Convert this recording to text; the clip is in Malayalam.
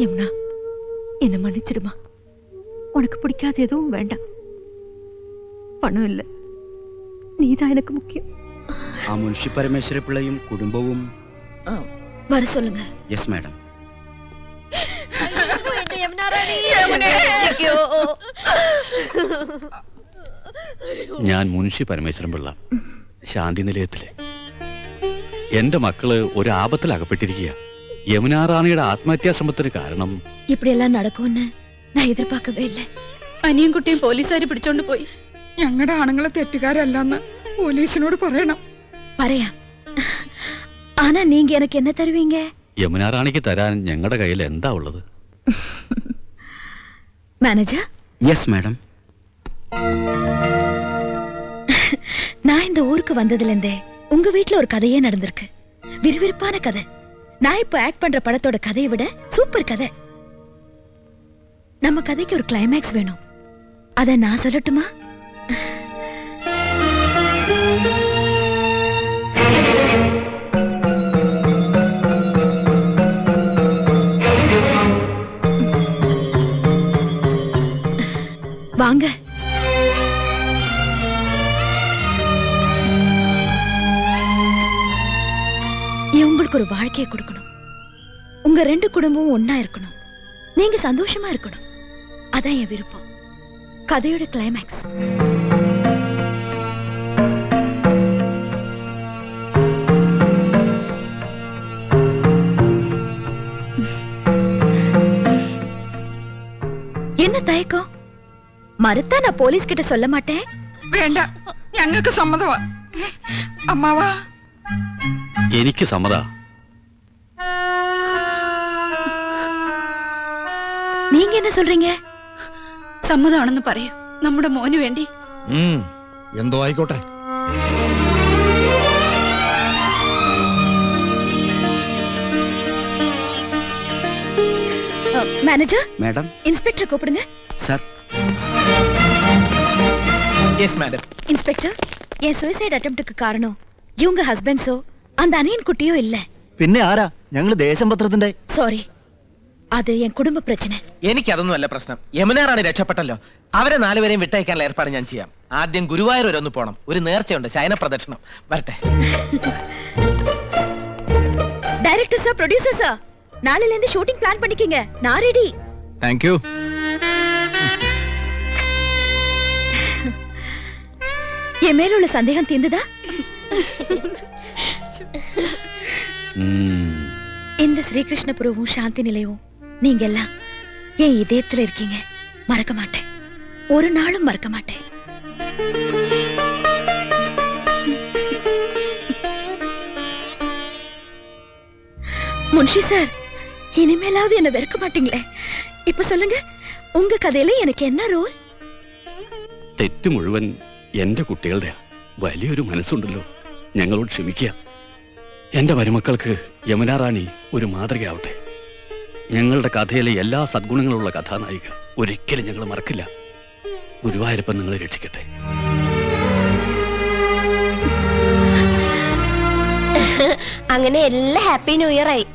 யமுனா என்ன மன்னிச்சிடுமா உனக்கு பிடிக்காத எதுவும் வேண்டாம் பணம் இல்ல நீதான் எனக்கு முக்கியம் ആ മുൻഷി പരമേശ്വര പിള്ളയും കുടുംബവും வர சொல்லுங்க യെസ് മാഡം ഞാൻ മുൻഷി പരമേശ്വരൻ പിള്ള ശാന്തി നിലയത്തിലെ എന്റെ മക്കള് ഒരു ആപത്തിൽ അകപ്പെട്ടിരിക്കുക യമുനാ റാണിയുടെ ആത്മഹത്യാ ശ്രമത്തിന് കാരണം இப்படி எல்லாம் நடக்கும்னு நான் எதிர்பார்க்கவே இல்லை അനിയും കുട്ടിയും പോലീസുകാർ പിടിച്ചോണ്ട് പോയി ഞങ്ങളുടെ ആണുങ്ങളെ തെറ്റുകാരല്ലെന്ന് പോലീസിനോട് പറയണം പറയാം ஆனா நீங்க எனக்கு என்ன தருவீங்க യമുനാ റാണിക്ക് തരാൻ ഞങ്ങളുടെ കയ്യിൽ എന്താ ഉള്ളത് மேனேஜர் യെസ് മാഡം நான் இந்த ஊருக்கு வந்ததுல இருந்தே உங்க வீட்ல ஒரு கதையே நடந்திருக்கு விறுவிறுப்பான கதை நான் இப்ப ஆக்ட் பண்ற படத்தோட கதையை விட சூப்பர் கதை நம்ம கதைக்கு ஒரு கிளைமேக்ஸ் வேணும் அத நான் சொல்லட்டுமா வாங்க. உங்களுக்கு ஒரு வாழ்க்கையை கொடுக்கணும். உங்க ரெண்டு குடும்பமும் ஒன்னா இருக்கணும். நீங்க சந்தோஷமா இருக்கணும். அதான் என் விருப்பம். கதையோட கிளைமேக்ஸ் மறுத்தா நான் போலீஸ் கிட்ட சொல்ல மாட்டேன் വേണ്ട ഞങ്ങൾക്ക് സമ്മതമാ അമ്മാവാ എനിക്ക് സമ്മത நீங்க என்ன சொல்றீங்க സമ്മതമാണെന്ന് പറയൂ നമ്മുടെ മോന് വേണ്ടി ഉം, എന്തോ ആയിക്കോട്ടെ மேனேஜர் മാഡം இன்ஸ்பெக்டர் கூப்பிடுங்க സർ எஸ் மேடம் இன்ஸ்பெக்டர் என் சூசைட் அட்டம்ப்டுக்கு காரணம் இவங்க ஹஸ்பண்ட்ஸோ அந்த அணியன் குட்டியோ இல்ல പിന്നെ ആരാ ഞങ്ങള് ദേശം പത്രത്തിന്റെ சாரி அது என் குடும்ப பிரச்சனை എനിക്ക് അതൊന്നുമല്ല പ്രശ്നം യമുനാറാണി രക്ഷപ്പെട്ടല്ലോ അവരെ നാലുപേരെയും വിട്ടയക്കാനുള്ള ഏർപ്പാട് ഞാൻ ചെയ്യാം ആദ്യം ഗുരുവായൂർ വരെ ഒന്ന് പോണം ഒരു നേർച്ചയുണ്ട് ശയന പ്രദക്ഷിണം വരട്ടെ டைரக்டர் சார் ப்ரொடியூசர் சார் நாளையில இருந்து ஷூட்டிங் பிளான் பண்ணிக்கங்க நான் ரெடி താങ്ക് യു என் மேல உள்ள சந்தேகம் தீர்ந்ததா. இந்த ஸ்ரீகிருஷ்ணபுரமும் சாந்தி நிலையவும் நீங்க எல்லாம் என் இதயத்துல இருக்கீங்க. மறக்க மாட்டேன். ஒரு நாளும் மறக்க மாட்டேன். முன்ஷி சார் இனிமேலாவது என்ன வெறுக்க மாட்டீங்களே. இப்ப சொல்லுங்க உங்க கதையில எனக்கு என்ன ரோல்? തെറ്റ് മുഴുവൻ എന്റെ കുട്ടികളുടെ വലിയൊരു മനസ്സുണ്ടല്ലോ. ഞങ്ങളോട് ക്ഷമിക്കുക. എന്റെ മരുമക്കൾക്ക് യമുനാ റാണി ഒരു മാതൃകയാവട്ടെ. ഞങ്ങളുടെ കഥയിലെ എല്ലാ സദ്ഗുണങ്ങളുള്ള കഥാനായിക ഒരിക്കലും ഞങ്ങൾ മറക്കില്ല. ഗുരുവായൂരപ്പൻ നിങ്ങളെ രക്ഷിക്കട്ടെ. അങ്ങനെ എല്ലാ ഹാപ്പി ന്യൂ ഇയർ ആയി